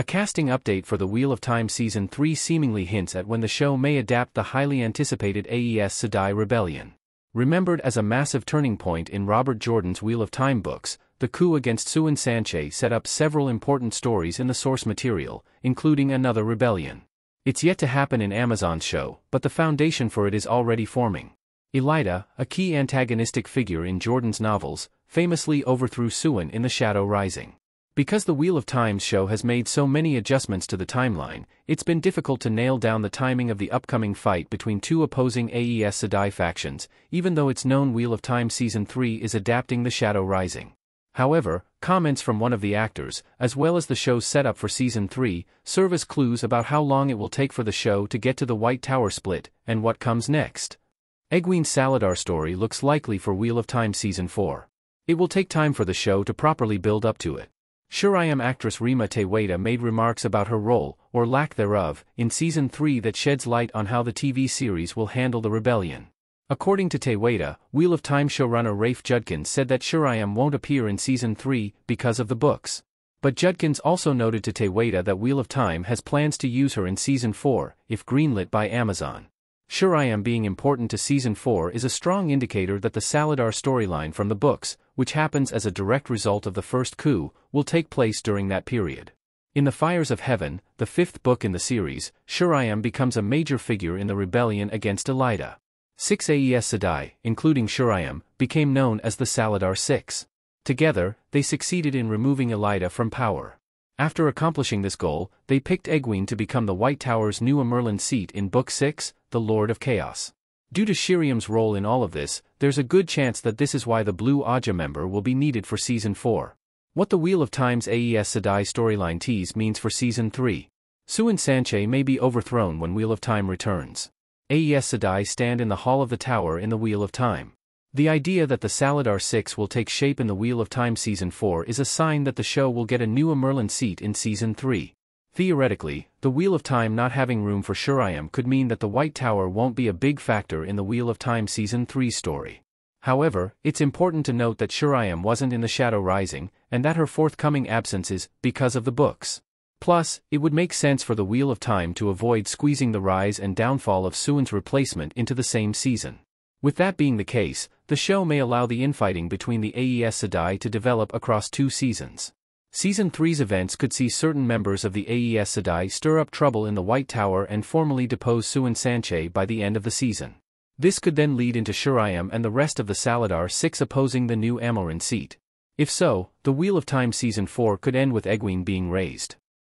A casting update for the Wheel of Time Season 3 seemingly hints at when the show may adapt the highly anticipated Aes Sedai Rebellion. Remembered as a massive turning point in Robert Jordan's Wheel of Time books, the coup against Siuan Sanche set up several important stories in the source material, including another rebellion. It's yet to happen in Amazon's show, but the foundation for it is already forming. Elaida, a key antagonistic figure in Jordan's novels, famously overthrew Siuan in The Shadow Rising. Because the Wheel of Times show has made so many adjustments to the timeline, it's been difficult to nail down the timing of the upcoming fight between two opposing Aes Sedai factions, even though it's known Wheel of Time Season 3 is adapting The Shadow Rising. However, comments from one of the actors, as well as the show's setup for Season 3, serve as clues about how long it will take for the show to get to the White Tower split, and what comes next. Egwene Salidar story looks likely for Wheel of Time Season 4. It will take time for the show to properly build up to it. Sheriam actress Rima Te Wiata made remarks about her role, or lack thereof, in Season 3 that sheds light on how the TV series will handle the rebellion. According to Te Wiata, Wheel of Time showrunner Rafe Judkins said that Sheriam won't appear in Season 3 because of the books. But Judkins also noted to Te Wiata that Wheel of Time has plans to use her in Season 4, if greenlit by Amazon. Sheriam being important to Season 4 is a strong indicator that the Salidar storyline from the books, which happens as a direct result of the first coup, will take place during that period. In The Fires of Heaven, the fifth book in the series, Sheriam becomes a major figure in the rebellion against Elaida. Six Aes Sedai, including Sheriam, became known as the Salidar Six. Together, they succeeded in removing Elaida from power. After accomplishing this goal, they picked Egwene to become the White Tower's new Amyrlin seat in Book 6, The Lord of Chaos. Due to Sheriam's role in all of this, there's a good chance that this is why the Blue Ajah member will be needed for Season 4. What the Wheel of Time's Aes Sedai storyline tease means for Season 3. Siuan Sanche may be overthrown when Wheel of Time returns. Aes Sedai stand in the Hall of the Tower in the Wheel of Time. The idea that the Salidar 6 will take shape in the Wheel of Time Season 4 is a sign that the show will get a new Amyrlin seat in Season 3. Theoretically, the Wheel of Time not having room for Sheriam could mean that the White Tower won't be a big factor in the Wheel of Time Season 3 story. However, it's important to note that Sheriam wasn't in the Shadow Rising, and that her forthcoming absence is because of the books. Plus, it would make sense for the Wheel of Time to avoid squeezing the rise and downfall of Siuan's replacement into the same season. With that being the case, the show may allow the infighting between the Aes Sedai to develop across two seasons. Season 3's events could see certain members of the Aes Sedai stir up trouble in the White Tower and formally depose Siuan Sanche by the end of the season. This could then lead into Sheriam and the rest of the Salidar 6 opposing the new Amyrlin seat. If so, the Wheel of Time Season 4 could end with Egwene being raised.